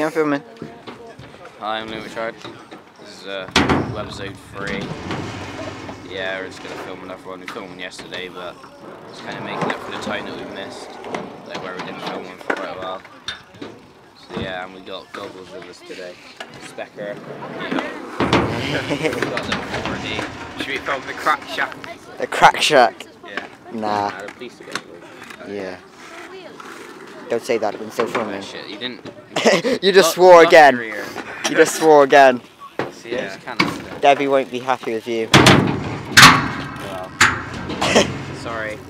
Yeah, I'm filming. Hi, I'm Luke Richard. This is uh, episode three. Yeah, we're just gonna film another one. We filmed one yesterday, but it's kind of making up for the time that we missed, like where we didn't film one for quite a while. So yeah, and we got goggles with us today. Specker. we got them 4D. Should we film the crack shack? The crack shack. Yeah. Nah. The police are getting Yeah. Don't say that. I'm still Oh, filming. shit, you didn't. you just Lost- swore lost again. your. You just swore again. So yeah, just can't listen to it. Debbie won't be happy with you. Well, sorry.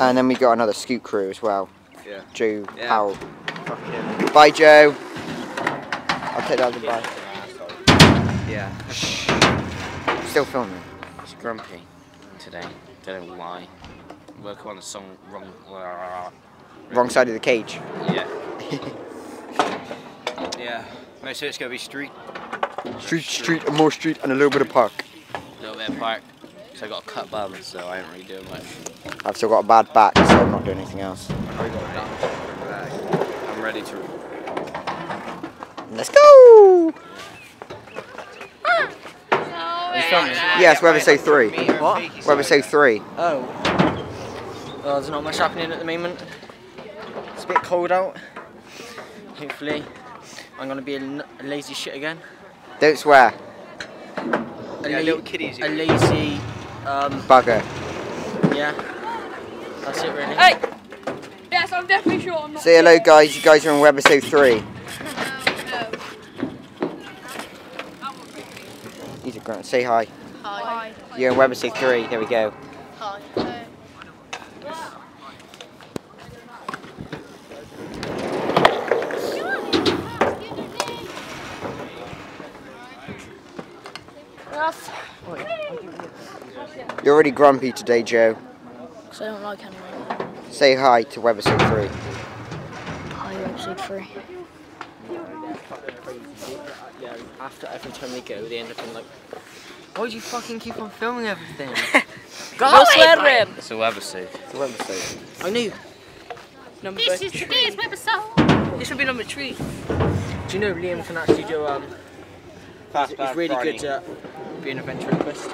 And then we got another scoot crew as well. Yeah. Joe Yeah. Powell. Fucking. Bye, Joe. I'll take that as a bye. Yeah. Still filming. It's grumpy today. Don't know why. Work on the song wrong. Wrong side of the cage. Yeah. Yeah. Most of it's gonna be street. Street, street, and more street, and a little bit of park. A little bit of park. So I got a cut bum, so I ain't really doing much. I've still got a bad back, so I'm not doing anything else. I'm ready to. Let's go! Yes, we're episode three. What? We're episode three. Oh. Well, there's not much happening at the moment. It's a bit cold out. Hopefully, I'm gonna be a lazy shit again. Don't swear. A, Yeah, la- little kiddies, A lazy, um, Bugger. yeah. That's it really. Hey! Yes, I'm definitely sure I'm not. Say hello, guys. You guys are on episode three. He's a grunt. Say hi. Hi. You're in episode three. There we go. Hi. You're already grumpy today, Joe. Because I don't like anime. Say hi to episode three. Hi, episode 3. Yeah, after every time we go, they end up in like, why do you fucking keep on filming everything? Go swearing! It's a episode. To episode. I knew. Number this is today's episode. This will be number 3. Do you know Liam can actually do um? Fast He's really good at being a ventriloquist.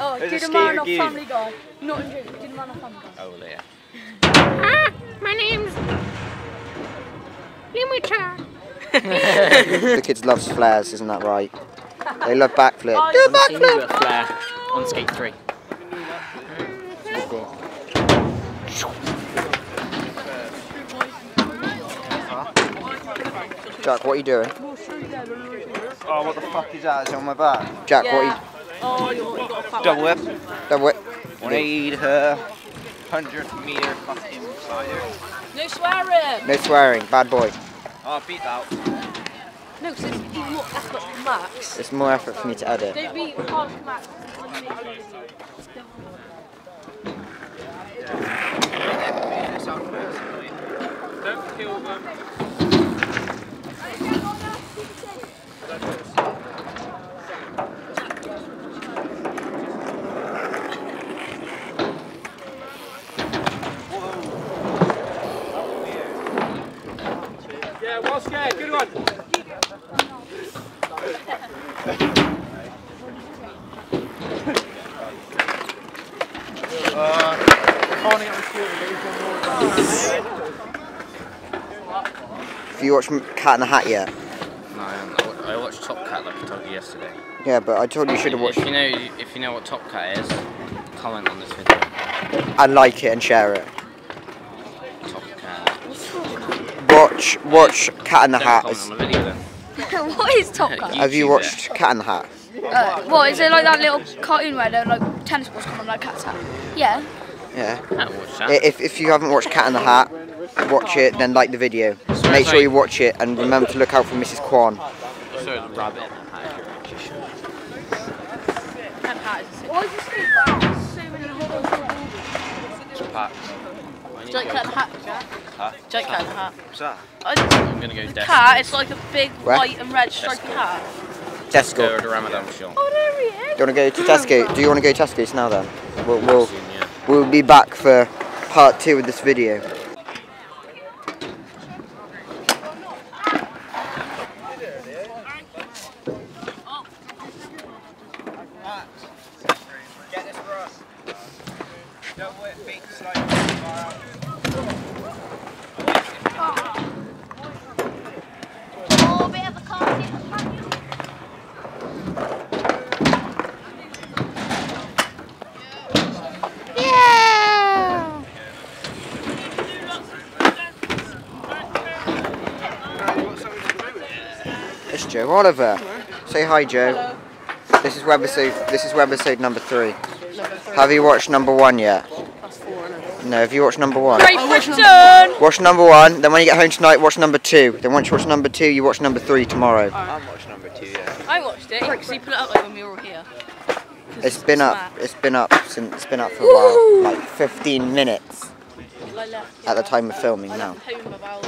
Oh, There's did a a man skater of. Family Guy. Not in joke, did a man of Family Guy. Oh yeah. Ah, my name's Dimitar. the kids love flares, isn't that right? They love backflip. Oh, Do a I've seen you backflip. at on Skate 3. Jack, what are you doing? Oh, what the fuck is that? It's on my back. Jack, what are you? Oh, you you got a fat Double whip. That what? We need her. Hundred meter fucking slider. No swearing! No swearing. Bad boy. Oh, beat that. No, because it's even more effort than Max. It's more effort for me to edit. Don't be hard for Max. Don't kill them. Yeah, well scared. Good one. Have you watched Cat in the Hat yet? No, I haven't. I wa- I watched Top Cat like I told you yesterday. Yeah, but I told you you should have watched If you know, if you know what Top Cat is, comment on this video. and like it and share it. Top Cat. Watch, watch Cat in the Don't Hat. comment on the video then. what is Top Gun? Have you watched Cat in the Hat? Uh, what, is it like that little cartoon where they're like tennis balls come on like cat's hat? Yeah. Yeah. There? I watched I- that. If, if you haven't watched Cat in the Hat, watch it, then like the video. Make sure you watch it and remember to look out for Mrs. Kwan. So the rabbit in the hat. if you're a magician. Why is this thing wow, so many It's packed. Do you like cat in the hat, Jack? Huh? Do you like cat in the hat? What's that? I, I'm gonna go the desk. cat, it's like a big Where? white and red striped Tesco. cat. Go Tesco. to Ramadan shop. Oh, there he Do is. you want to go to Tesco? Oh, Do you want to go to Tesco's now then? We'll, we'll, we'll be back for part two of this video. Joe Oliver. Say hi, Joe. This is webisode. This is webisode number three. Have you watched number one yet? No. Have you watched number one? Great Britain! Watch number one. Then when you get home tonight, watch number two. Then once you watch number two, you watch number three tomorrow. I'm watching number two, yeah. I watched it because he put it up like when we were all here. It's been up. It's been up since. It's been up for a while. Like 15 minutes at the time of filming now. left home about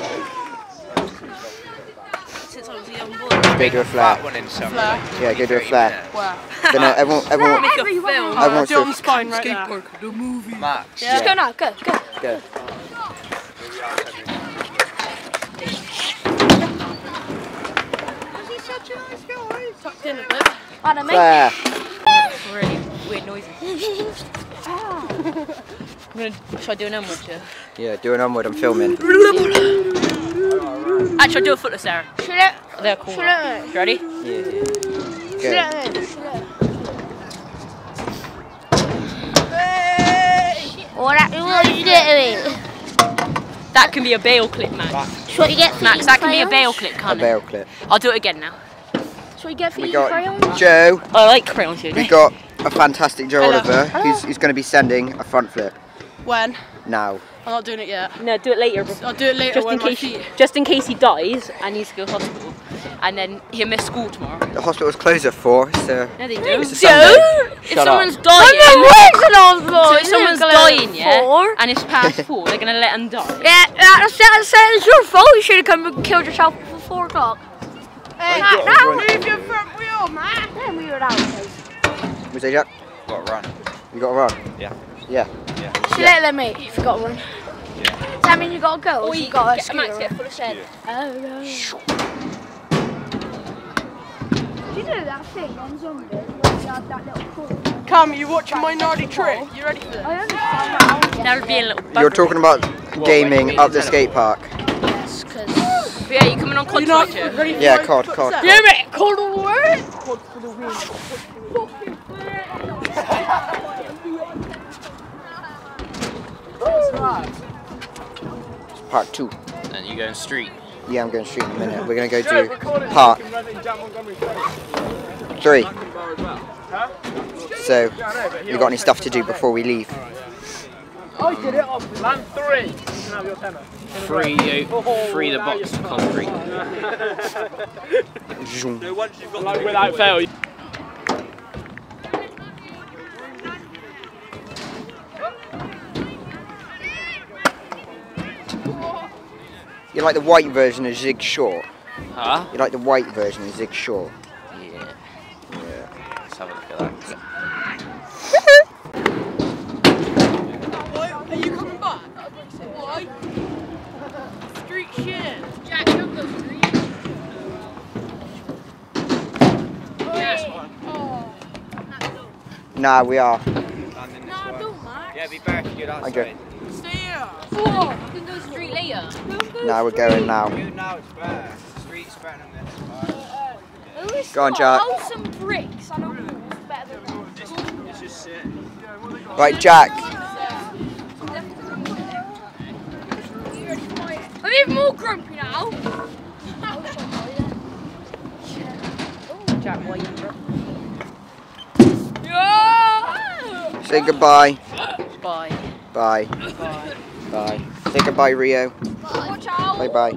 since I was a young boy. Go do a flare. That one in summer. Yeah, go do a flare. Wow. Then uh, everyone, everyone, Make a film. everyone wants John to Spine right there. Max. Let's go now, go, go. go. Tucked in a bit. I make Flare. Really weird noises. I'm gonna should I do an onward here? Yeah, do an onward. I'm filming. Actually, I'll do a footless Sarah. Should it? They're cool. Should? You ready? Yeah. Should Go. it? Should it? What are you doing? That can be a bail clip, man. Should what you get for Max, that can be a bail clip, A can't it? bail clip. I'll do it again now. Should we get for We got crayons? Joe. I like crayons here. We got a fantastic Joe Hello. Oliver who's, who's going to be sending a front flip When? now. I'm not doing it yet. No, do it later. I'll do it later Just when in my case, feet. just in case he dies and needs to go to hospital, and then he'll miss school tomorrow. The hospital's closed at four, so No, they do. it's a Sunday. If Shut someone's up. dying, So so if someone's dying, yeah, and it's past four, they're gonna let them die. Yeah, that's, that's, that's your fault. You should have come and killed yourself before 4 o'clock. Hey, got now one. move your front wheel, man. Then we were out. We say, Jack, Got to run. you got to run. Yeah. Yeah. Should let them mate if you got one. Does that mean you got to go? Or oh, you got a Get, Max, scooter? get full of shed. Oh, no. Did you do that thing on Zombie? Where you had that little pool? Come, you watching my gnarly trick? You ready for this? I understand that. That would be a little. Bug You're talking about gaming up the skate park. Yes, because. But yeah, you coming on You not contract? ready for Yeah, my cod, foot cod. set? Damn it! Cold on the word! Part two. And you going street. Yeah, I'm going straight in a minute. We're going to go do part three. So, you got any stuff to do before we leave? I did it off land three. You can have your tenner. Free, free the box of concrete. Zoom. Like without fail. You like the white version of Zig Short? Huh? You like the white version of Zig Short? Yeah. Yeah. Let's have a look at that. Are you coming back? Why? Street shit. Jack, don't go street. Nah, we are. Yeah, be better if you do Okay. Stay here. Can go street later. Nah, we're going now. now it's better. Street's better than this. Go on, Jack. Oh, some bricks. I know it's better than that. It's just sit. Right, Jack. I'm even more grumpy now. Jack, why you Say goodbye. Bye. Bye. Bye. Bye. Say goodbye, Rio. Watch out. Bye bye.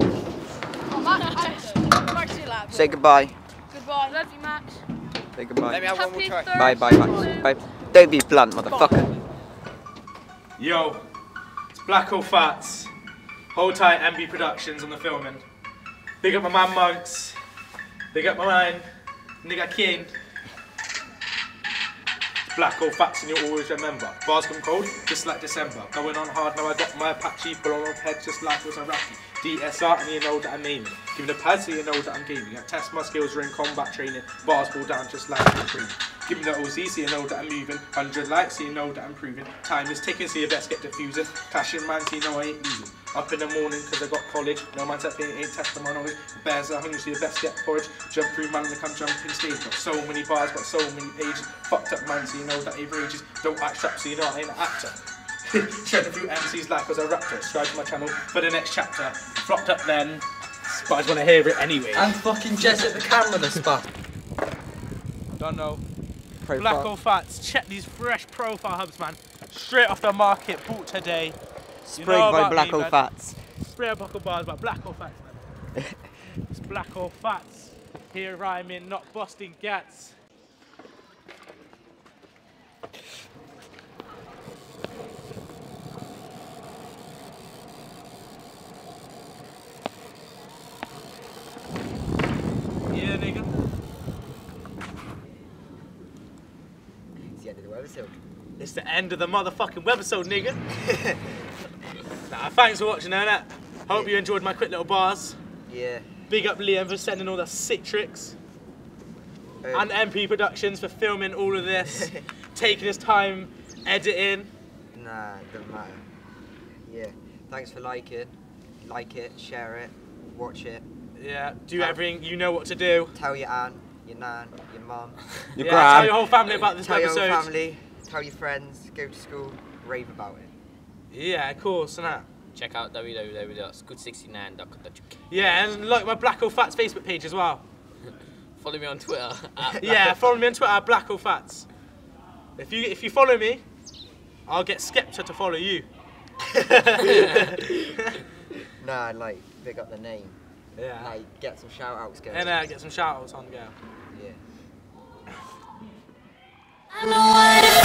Oh, Max, Max. Say goodbye. Goodbye. Love you, Max. Say goodbye. Let me have one more try. Bye bye, Max. Bye. Don't be blunt, motherfucker. Yo, it's Black Hole Fats. Hold tight, MB Productions on the filming. Big up my man Monks. Big up my man Nigga King. Black Hole Fats and you'll always remember. Bars come cold, just like December. Going on hard now, I got my Apache, full on head just like it was a Rocky. DSR, and you know that I'm aiming. Give me the pad so you know that I'm gaming. I test my skills during combat training. Bars fall down just like training. Give me the OZ so you know that I'm moving. 100 likes so you know that I'm proving. Time is ticking so you best get diffusing. Clashing man so you know I ain't losing. Up in the morning cause I got college. No man's up ain't testing my knowledge. Bears are hungry so you best get porridge. Jump through man like I'm jumping stage. Got so many bars, got so many pages. Fucked up man so you know that he rages. Don't act up so you know I ain't an actor. Shredding through MCs like I was a raptor. Subscribe to my channel for the next chapter. Flopped up then, but I just want to hear it anyway. And fucking Jess at the camera, the spot. Don't know. Black O Fats, check these fresh profile hubs, man. Straight off the market, bought today. Sprague know by Black me, Old man. Fats. Spray a buckle bars, but Black O Fats, man. it's Black O Fats. Here rhyming, not busting gats. End of the episode. It's the end of the motherfucking webisode, nigga. nah, thanks for watching, innit? Hope you enjoyed my quick little bars. Yeah. Big up Liam for sending all the sick tricks. Um, And MB Productions for filming all of this, taking his time editing. Nah, it doesn't matter. Yeah. Thanks for liking. Like it, share it, watch it. Yeah, do everything, you know what to do. Tell your aunt, your nan, your mum. Your yeah, tell your whole family about this tell your episode. whole family. Tell your friends. Go to school. Rave about it. Yeah, of course, and that. Check out www.scoot69.co.uk. Yeah, and like my Black O Fats Facebook page as well. Follow me on Twitter. Yeah, follow me on Twitter at Black O Fats. If you if you follow me, I'll get Skepta to follow you. Nah, like, big up the name. Yeah. Like, get some shout outs going. And uh, get some shout outs on go. know what